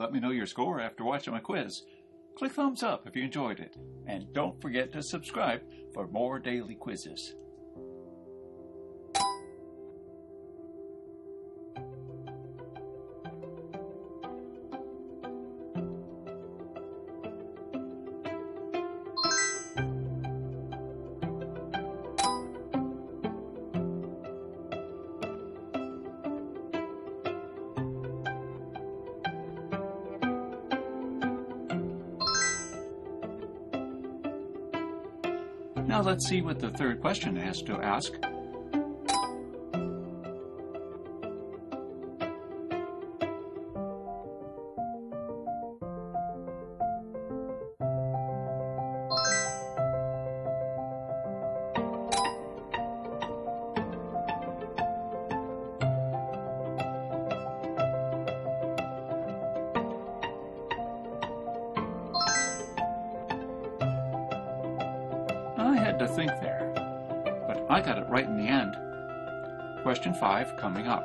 Let me know your score after watching my quiz. Click thumbs up if you enjoyed it. And don't forget to subscribe for more daily quizzes. Now let's see what the third question has to ask. To think there, but I got it right in the end. Question 5 coming up.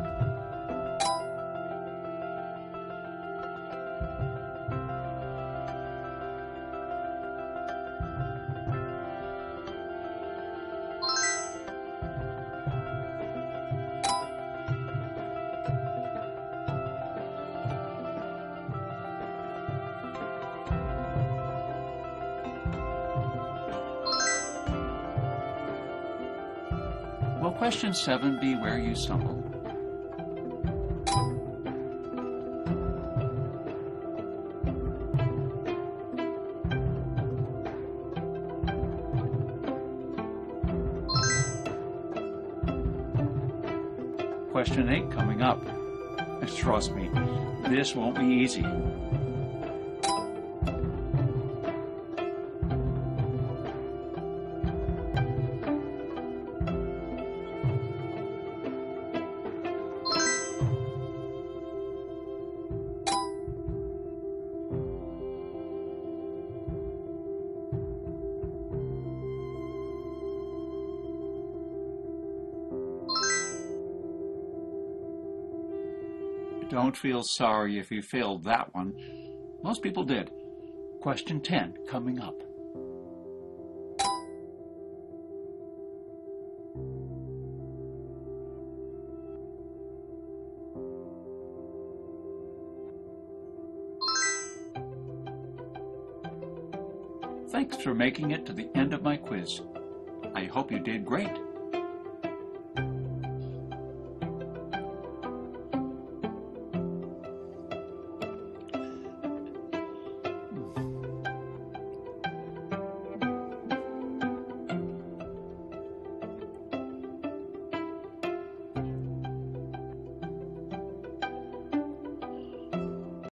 Question 7 be where you stumble? Question 8 coming up. Trust me, this won't be easy. Don't feel sorry if you failed that one. Most people did. Question 10 coming up. Thanks for making it to the end of my quiz. I hope you did great.